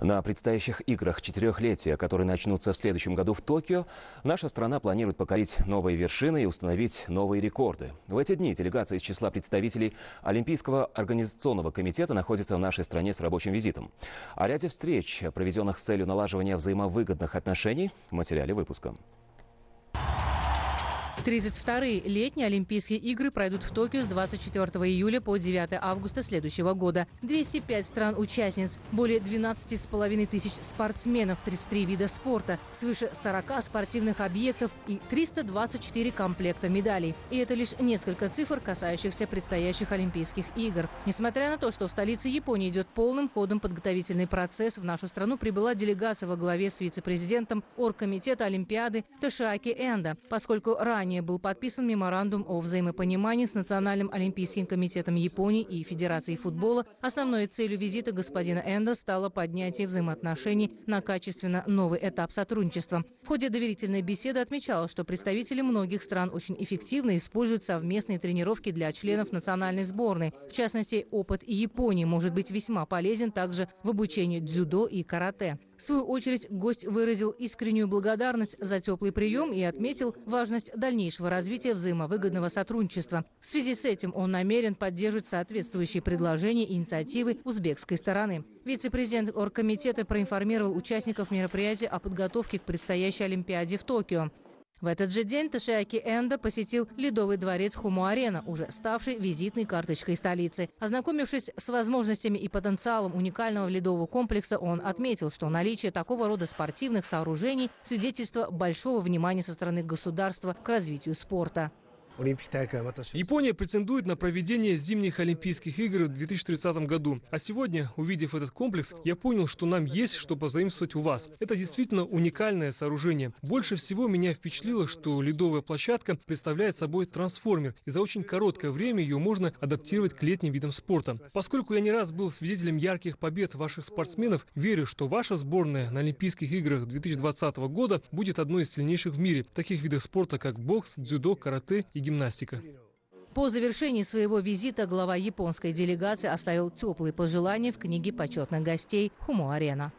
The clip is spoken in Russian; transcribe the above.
На предстоящих играх четырехлетия, которые начнутся в следующем году в Токио, наша страна планирует покорить новые вершины и установить новые рекорды. В эти дни делегация из числа представителей Олимпийского организационного комитета находится в нашей стране с рабочим визитом. О ряде встреч, проведенных с целью налаживания взаимовыгодных отношений, в материале выпуска. 32-е летние Олимпийские игры пройдут в Токио с 24 июля по 9 августа следующего года. 205 стран-участниц, более 12,5 тысяч спортсменов, 33 вида спорта, свыше 40 спортивных объектов и 324 комплекта медалей. И это лишь несколько цифр, касающихся предстоящих Олимпийских игр. Несмотря на то, что в столице Японии идет полным ходом подготовительный процесс, в нашу страну прибыла делегация во главе с вице-президентом Оргкомитета Олимпиады Ташиаки Энда, поскольку ранее ранее был подписан меморандум о взаимопонимании с Национальным олимпийским комитетом Японии и Федерацией футбола. Основной целью визита господина Энда стало поднятие взаимоотношений на качественно новый этап сотрудничества. В ходе доверительной беседы отмечалось, что представители многих стран очень эффективно используют совместные тренировки для членов национальной сборной. В частности, опыт Японии может быть весьма полезен также в обучении дзюдо и карате. В свою очередь, гость выразил искреннюю благодарность за теплый прием и отметил важность дальнейшего развития взаимовыгодного сотрудничества. В связи с этим он намерен поддерживать соответствующие предложения и инициативы узбекской стороны. Вице-президент оргкомитета проинформировал участников мероприятия о подготовке к предстоящей Олимпиаде в Токио. В этот же день Ташиаки Энда посетил Ледовый дворец Хуму-Арена, уже ставший визитной карточкой столицы. Ознакомившись с возможностями и потенциалом уникального ледового комплекса, он отметил, что наличие такого рода спортивных сооружений – свидетельство большого внимания со стороны государства к развитию спорта. Япония претендует на проведение зимних Олимпийских игр в 2030 году. А сегодня, увидев этот комплекс, я понял, что нам есть что позаимствовать у вас. Это действительно уникальное сооружение. Больше всего меня впечатлило, что ледовая площадка представляет собой трансформер, и за очень короткое время ее можно адаптировать к летним видам спорта. Поскольку я не раз был свидетелем ярких побед ваших спортсменов, верю, что ваша сборная на Олимпийских играх 2020 года будет одной из сильнейших в мире таких видах спорта, как бокс, дзюдо, карате и гимнастика. По завершении своего визита глава японской делегации оставил теплые пожелания в книге почетных гостей «Хумо-арена».